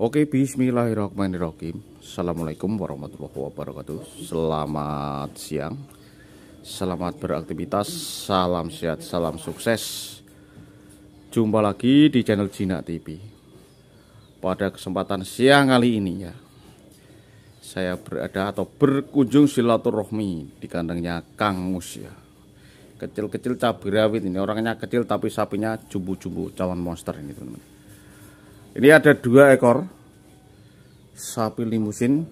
Oke, bismillahirrahmanirrahim. Assalamualaikum warahmatullahi wabarakatuh. Selamat siang. Selamat beraktivitas. Salam sehat, salam sukses. Jumpa lagi di channel Jina TV. Pada kesempatan siang kali ini ya, saya berada atau berkunjung silaturahmi di kandangnya Kang Mus ya. Kecil-kecil cabai rawit ini orangnya kecil tapi sapinya jumbo-jumbo cawan monster ini teman-teman. Ini ada dua ekor sapi limusin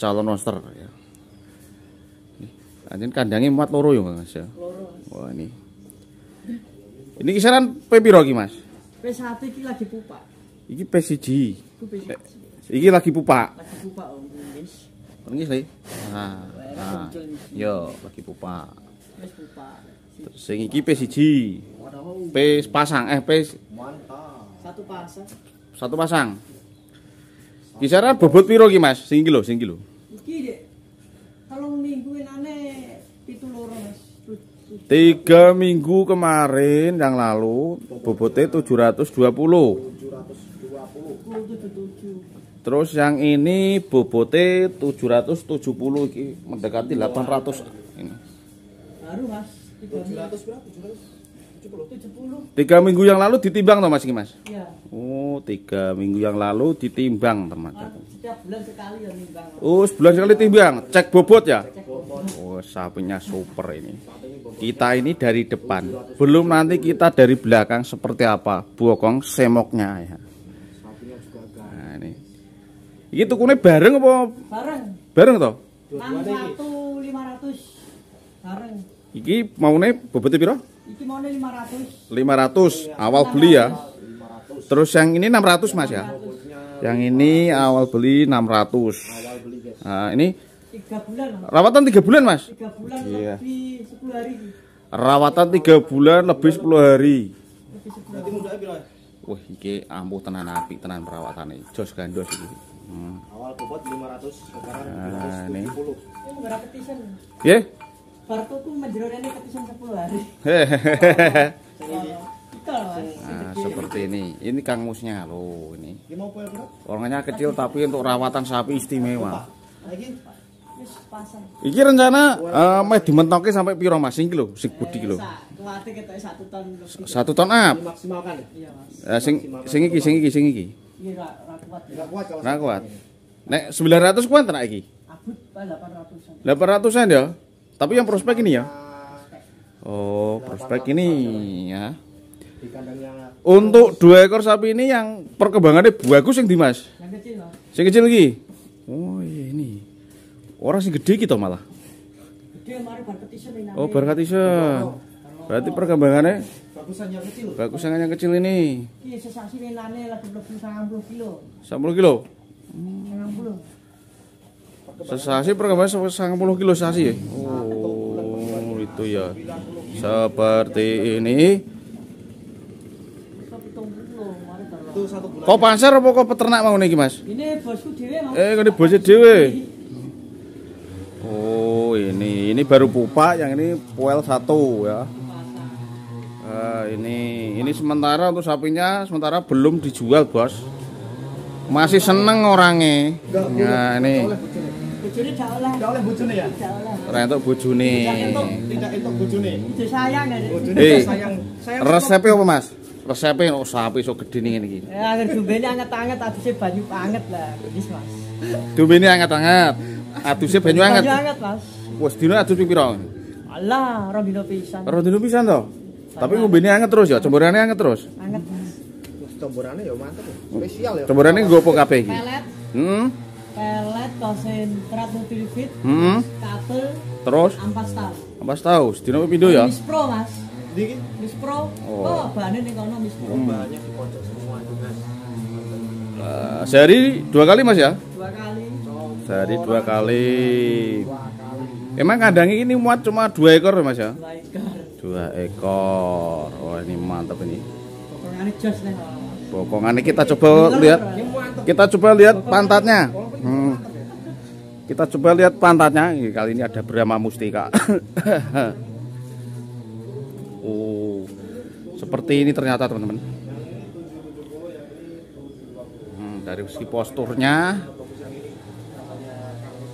calon monster ya. Anjing kandangnya muat loro ya Mas ya. Wah ini. Ini kisaran P piro iki Mas? P1 iki lagi pupak. Iki P1. Iku P1. Iki lagi pupak. Lagi pupak om wis. Nangis le. Nah, Wae nah. iki. Yo lagi pupak. Wis pupak. Terus Sing iki P1. P pasang eh P Satu pasang. Satu pasang. Kisaran bobot piro ki Mas? Sing kilo, sing kilo. Iki Dek. Telung minggu enane pitu loro Mas. Tiga minggu kemarin yang lalu bobotnya 720. 720. Terus yang ini bobotnya 770 iki mendekati 800 ini. Baru Mas. 700 berapa? 700. Tiga minggu yang lalu ditimbang toh Mas Mas? Iya. Oh, tiga minggu yang lalu ditimbang teman. Ah, setiap bulan sekali ya timbang. Oh, sebulan sekali timbang. Cek bobot ya? Cek bobot. Oh, sapinya super ini. Kita ini dari depan. Belum nanti kita dari belakang seperti apa bokong semoknya ya. Nah, ini. Iki tukune bareng apa? Bareng. Bareng toh? 61 500. Bareng. Iki maune bobote piro? Iki mau lima ratus. 500 awal beli ya. Terus yang ini 600 Mas ya. Yang ini awal beli 600. Awal beli guys. Nah, ini Tiga bulan Mas. rawatan 3 bulan Mas. Tiga bulan Iya. lebih sepuluh hari. Rawatan 3 bulan lebih 10 hari. Ya? Wah, iki ampuh tenan apik tenan perawatane. Jos gandos iki. Hmm. Awal bobot 500, sekarang Nah, ini. 270. Ini nggak tuh menjerone petisan 10 hari. Nah, seperti ini. Ini Kang Musnya loh ini. Orangnya kecil tapi untuk rawatan sapi istimewa. Iki rencana eh meh dimentoke sampai piro Mas? Sing iki lho, sing budi iki lho. Kuatnya kita satu ton. Satu ton up. dimaksimalkan. Iya mas. Eh, sing sing iki sing iki sing iki. Iya ra kuat. Enggak kuat. Nek 900 kuat tenak iki. Abut pak 800an. 800-an ya. Tapi yang prospek ini ya. Oh, prospek ini ya. Untuk dua ekor sapi ini yang perkembangannya bagus yang Dimas. Yang kecil. Sing kecil lagi. Oh iya ini. Orang sing gede gitu malah. Oh berkatisen. Berarti perkembangannya bagusan yang kecil. bagus yang yang kecil ini. Iya sesasi lagi lebih 90 kilo. 10 kilo. 90. Sesasi perkembangan 10 kilo sasi ya. Oh itu ya. Seperti ini. Kau pasar apa kau peternak mau nih mas? Ini bosku dewe. Eh ini bosnya dewe. Oh ini ini baru pupa yang ini puel satu ya. Ah, ini ini sementara untuk sapinya sementara belum dijual bos. Masih seneng orangnya. Nah ini Bojone gak oleh. Tidak oleh bojone ya? Gak oleh. rentok bojone. Tidak entuk bojone. Itu sayang ya. Bojone Eh. sayang. Sayang Resepnya apa mas? Resepnya oh sapi so gede nih ini. Ya, agar dumbene anget-anget adusnya banyu anget lah. Wis mas. Ini anget-anget. Adusnya banyu anget. Banyu anget mas. Wes dino adus piro? Alah, orang dino pisan. Ora dino pisan to. Tapi ngombene anget terus ya, cemborane anget terus. Anget mas. Tomborannya ya mantap ya. Spesial ya. Cemborane nggo apa kabeh iki? Pelet, Hmm. Pelet, konsentrat Nutrilfit, Hmm. katel, Terus ampas tahu. apa tahu? Sedino pindho ya? Miss Pro mas. Dikit. Miss Pro. Oh. Oh, bahannya nih kono Miss Pro. Banyak di pojok semua kan. Eh, sehari dua kali Mas ya? Dua kali. Sehari dua kali. Emang kandang ini muat cuma dua ekor Mas ya? Dua ekor. Dua ekor. Wah ini mantap ini. Jos nih. Bokongannya kita coba lihat. Kita coba lihat pantatnya. Kita coba lihat pantatnya. Kali ini ada Brahma Mustika. oh, seperti ini ternyata teman-teman. Hmm. dari segi posturnya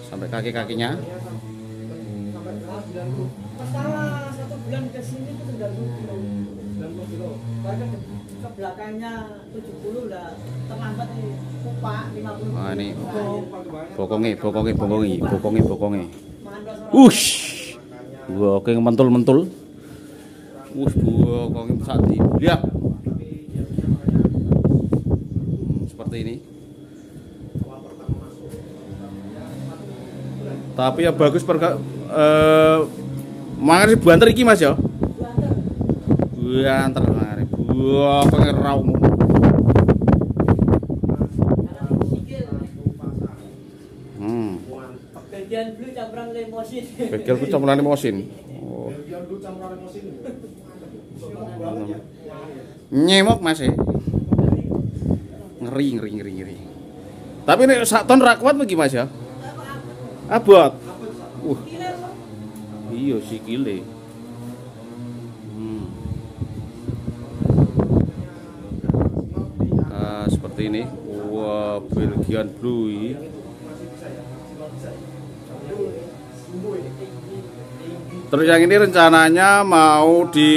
sampai kaki-kakinya Masalah satu bulan ke sini itu 90 kilo. 90 kilo. Bahkan ke, ke belakangnya 70 udah terlambat nih. Kupak 50 Wah, ini. bokongi bokongi bokongi bokongi bokongi ush! Bokongi mentul mentul ush bokongi saat di lihat. Hmm, seperti ini. Tapi ya bagus perga eh sih banter iki mas ya? Banter mangan bokongi raum hmm Bagian blue campuran lemosin. Bekel ku campuran mesin. Oh. Biar dulu campuran. Nyemok Mas e. Ngeri ngeri ngeri ngeri. Tapi nek sak ton ra kuat iki Mas ya? Abot. Uh. Iya sikile. Hmm. Ah, seperti ini. Wah, Belgian Blue ini. Terus yang ini rencananya mau di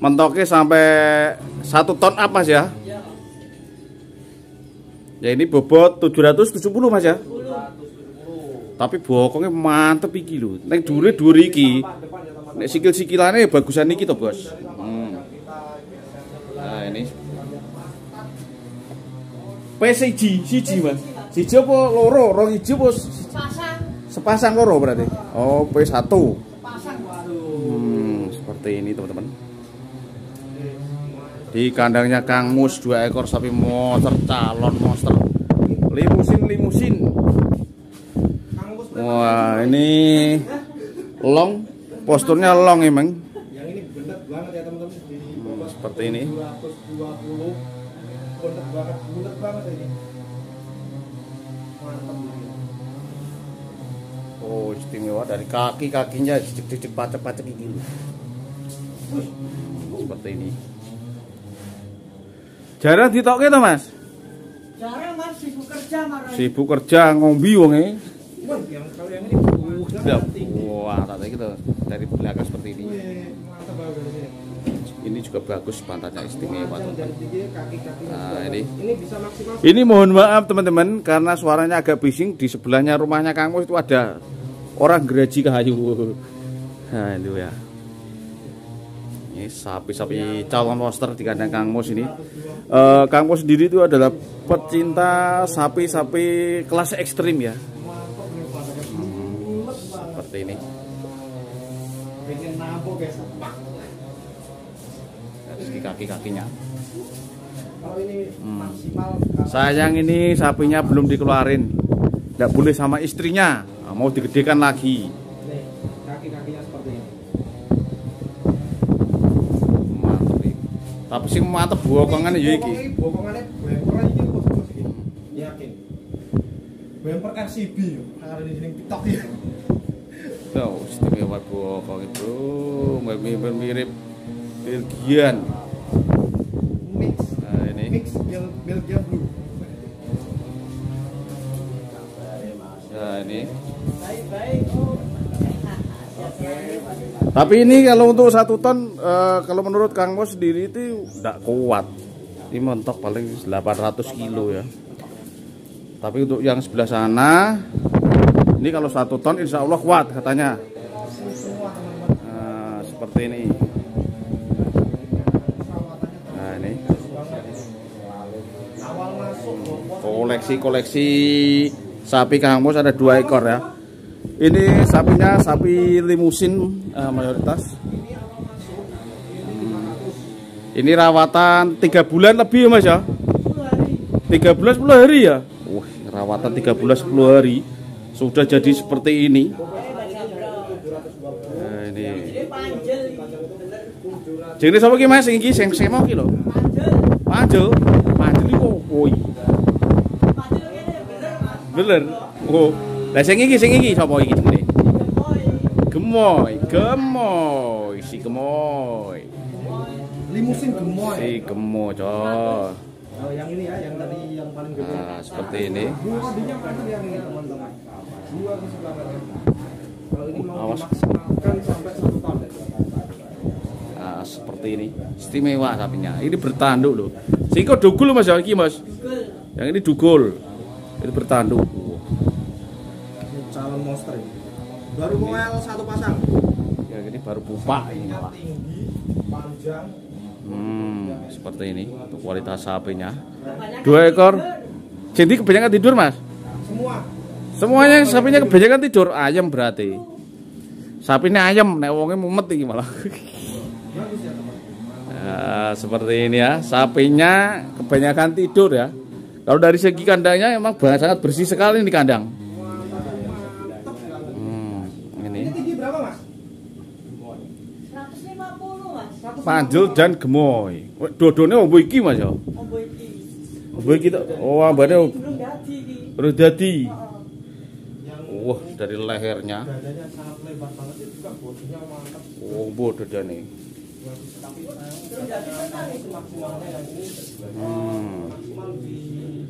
mentoke sampai satu ton apa mas ya? Ya ini bobot 770 mas ya? Tapi bokongnya mantep iki lho. Nek dure dure iki. Nek sikil-sikilane bagusan iki to, Bos. Hmm. Nah, ini PCG, siji Mas. Siji apa loro? Rong iji apa Pasang, sepasang loro berarti? Oh, P1. pasang baru. Hmm, seperti ini teman-teman. Di kandangnya Kang Mus dua ekor sapi monster calon monster. Limusin limusin. Wah ini long, posturnya long emang. Yang ini bener banget ya teman-teman. Seperti ini. Oh istimewa dari kaki kakinya cicik-cicik pacek-pacek ini. Seperti ini. Jarang ditokke to Mas? Jarang mas sibuk kerja marah. Sibuk kerja ngombi wonge. Wah, yang kalau yang ini udah Siap. mati. Wah, tak gitu dari belakang seperti ini. Ini. Juga bagus pantatnya istimewa Panjang teman. dari tinggi kaki-kakinya. Nah, ini. Ini bisa maksimal. Ini mohon maaf teman-teman karena suaranya agak bising di sebelahnya rumahnya Kang Mus itu ada orang geraji kayu. Nah, itu ya. Ini sapi-sapi calon monster di kandang Kang Mus ini. Eh, Kang Mus sendiri itu adalah pecinta sapi-sapi kelas ekstrim ya. Hmm, seperti ini. Segi kaki-kakinya. Hmm. Sayang ini sapinya belum dikeluarin. Tidak boleh sama istrinya. Nah, Mau digedekan lagi. nih kaki-kakinya seperti ini. Mantep iki. Tapi sing mantep bokongan ya iki. Bokongan- Bokongannya bumper bos iki. Yakin. Bumper RCB yo. Karena di sini TikTok ya. Tuh, istimewa bokong itu mirip mirip Belgian. Mix. Nah, ini Mix Bel Belgian Blue. nah ini. Tapi ini kalau untuk satu ton eh, kalau menurut Kang Mos sendiri itu tidak kuat. Ini mentok paling 800 kilo ya. Tapi untuk yang sebelah sana ini kalau satu ton insya Allah kuat katanya. Nah, seperti ini. Nah ini masuk koleksi-koleksi sapi Kang Mus ada dua ekor ya. Ini sapinya sapi limusin eh, mayoritas. Ini rawatan tiga bulan lebih ya mas ya? Tiga bulan 10 hari ya? Wah rawatan tiga bulan 10 hari sudah jadi seperti ini. Nah, ini. Jadi sama ki mas iki sing semok ki lho. Panjel. Panjel. Iki? Ini mas. Bener. Oh. Lah sing iki sing iki sapa iki jenenge? Gemoy. Gemoy, si gemoy. limusin gemoy. Si gemoy, cok. Oh, yang ini ya, yang paling gede. Nah, seperti ini. Bodinya mantap ya ini teman-teman. Dua ke sebelah kanan. Kalau ini mau Awas. dimaksimalkan sampai satu ton. Nah, seperti ini. Istimewa sapinya. Ini bertanduk loh. Singko dugul Mas ya iki, Mas. Yang ini dugul. Itu bertanduk. Baru moel satu pasang. Ya ini baru pupa ini malah. Hmm, seperti ini untuk kualitas sapinya. Dua ekor. Jadi kebanyakan tidur, Mas. Semua. Semuanya sapinya kebanyakan tidur ayam berarti. Sapinya ayam, nek wonge mumet iki malah. Ya. Ya, seperti ini ya. Sapinya kebanyakan tidur ya. Kalau dari segi kandangnya emang sangat bersih sekali di kandang. Mantap, mantap sekali. Hmm, Ini ini tinggi berapa mas? 150 mas. Panjul dan gemoy. Dodone ombo iki Mas ya. Ombo iki. Ombo iki to. Oh, ambane Belum jadi iki. baru dadi. Wah, dari lehernya. dadanya sangat lebar banget itu juga bodinya mantap. Itu itu. maksimalnya yang ini Hmm. maksimal di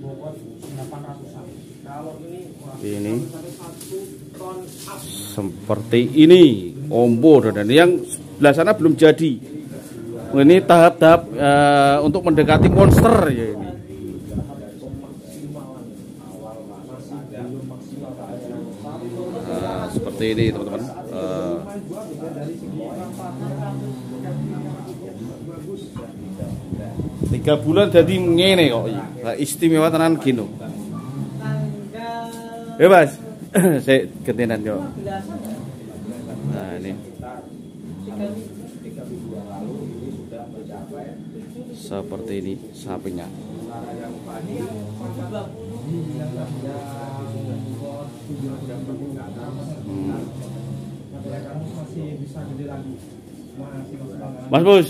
bobot 800 an. Kalau ini. Seperti ini. Ombo dodane yang sebelah sana belum jadi. Oh, Ini tahap-tahap eh, untuk mendekati monster ya ini. Nah, seperti ini teman-teman. Eh, tiga bulan jadi ngene kok. Nah, istimewa tenan gino. Ya mas, saya. 15 ya. Nah ini Tiga minggu. Seperti ini sapinya. Hmm. masih. Masih. Mas Bus,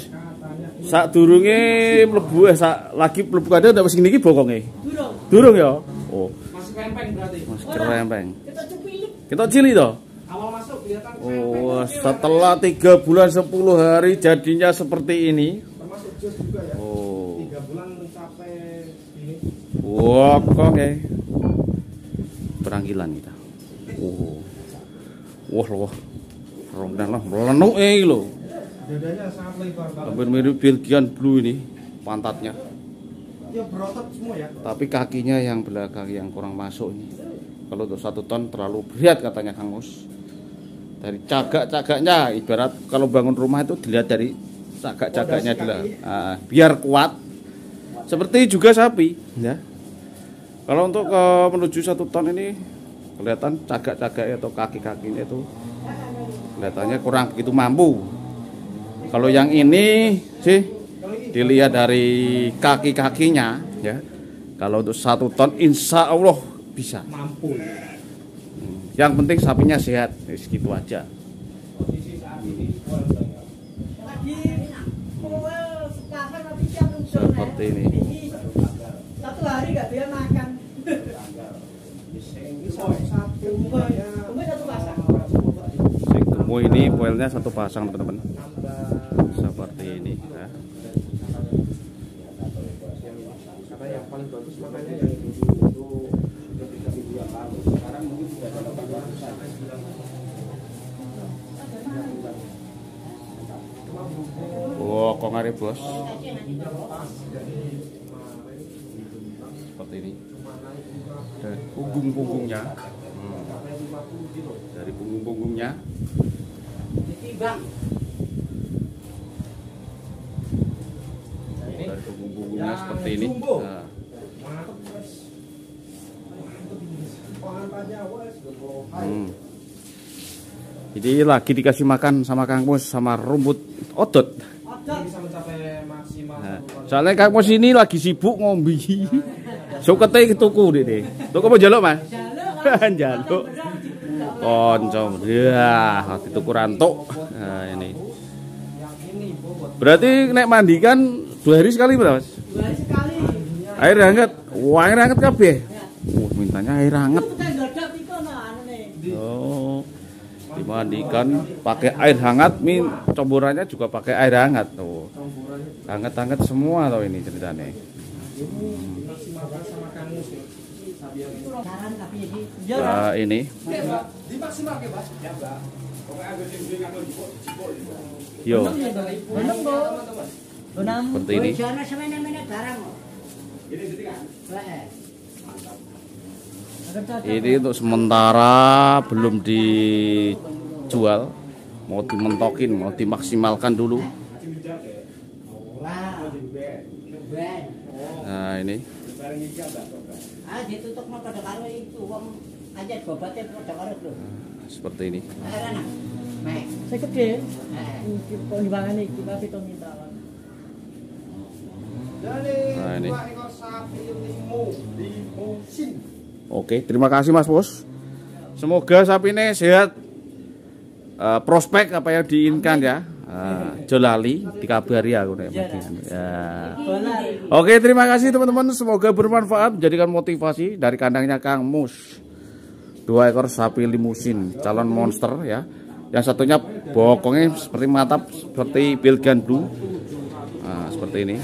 sak durunge mlebu eh sak lagi mlebu kadang ndak wis ngene iki bokonge. Durung. Durung ya? Oh, masih kempeng berarti. Mas kerempeng. Kita cilik toh? Awal masuk kelihatan Oh, setelah tiga bulan 10 hari jadinya seperti ini. termasuk jos juga ya. Oh, Tiga bulan mencapai ini. Wah kok eh. Peranggilan kita. Oh, wah loh, rongdan lah, melenuk eh iki lho. Dadanya sangat lebar banget. Hampir mirip Belgian Blue ini pantatnya. Ya berotot semua ya. Tapi kakinya yang belakang yang kurang masuk ini. Kalau untuk satu ton terlalu berat katanya Kang Mus. Dari cagak-cagaknya ibarat kalau bangun rumah itu dilihat dari cagak-cagaknya dulu. Ah, biar kuat. Seperti juga sapi, ya. Kalau untuk ke menuju satu ton ini kelihatan cagak-cagaknya atau kaki-kakinya itu kelihatannya kurang begitu mampu. Kalau yang ini sih dilihat dari kaki-kakinya ya kalau untuk satu ton insya Allah bisa mampu. yang penting sapinya sehat Ya, segitu aja usul Seperti ini. Satu hari nggak dia makan. Ini sampai satu Gemuk, ya. gemuk satu pasang. Temu ini poelnya satu pasang. Teman-teman seperti ini ya. karena yang paling bagus makanya yang dulu itu udah tiga minggu yang lalu sekarang mungkin sudah ada tambahan sampai sembilan oh kok ngari bos? Seperti ini dari punggung-punggungnya. Hmm, dari punggung-punggungnya. Ditimbang. dari punggung-punggungnya Yang seperti ini. Nah, mantap guys. Mantap ini. Pangan aja wes hai hmm. jadi lagi dikasih makan sama Kang Mus sama rumput maksimal Nah, soalnya Kang Mus ini lagi sibuk ngombe. Sukete tuku deh. Tuku apa jaluk, Mas? Jaluk. Jaluk. Konco. Ya, dituku rantuk. Nah, ini. Berarti nek mandi kan dua hari sekali berapa, Mas? Dua hari sekali. Air hangat. Wah, air hangat kabeh. Oh, mintanya air hangat. Oh. Dimandikan pakai air hangat, min campurannya juga pakai air hangat tuh. Hangat-hangat semua tau ini ceritanya. Nah, ini yo seperti ini. Ini untuk sementara belum dijual, mau dimentokin, mau dimaksimalkan dulu. Nah ini Ah ditutupno pada karo itu wong aja bobotnya pada karo lho. seperti ini. Heeh. Penimbangan ini Nah, ini. Oke, terima kasih Mas Bos. Semoga sapi ini sehat, eh, prospek apa yang diinginkan ya. Uh, Jolali dikabari aku nek bagian. Ya. Oke, terima kasih teman-teman. Semoga bermanfaat, menjadikan motivasi dari kandangnya Kang Mus. Dua ekor sapi limusin, calon monster ya. Yang satunya bokongnya seperti mantap, seperti Belgian Blue. Nah, seperti ini.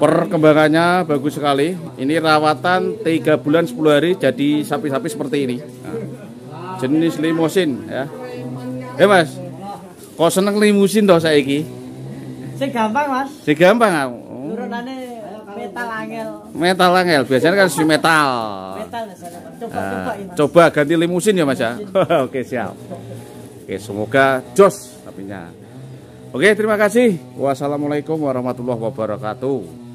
Perkembangannya bagus sekali. Ini rawatan 3 bulan 10 hari jadi sapi-sapi seperti ini. Nah, jenis limusin ya. Eh Mas, kok seneng limusin toh saiki? Saya gampang, Mas. Si gampang aku. Oh. Turunannya metal angel. Metal angel, biasanya kan si metal. Metal. Coba Ah, coba. Mas. coba ganti limusin ya Mas ya. Oke, siap. Oke, semoga jos sapinya. Oke, terima kasih. Wassalamualaikum warahmatullahi wabarakatuh.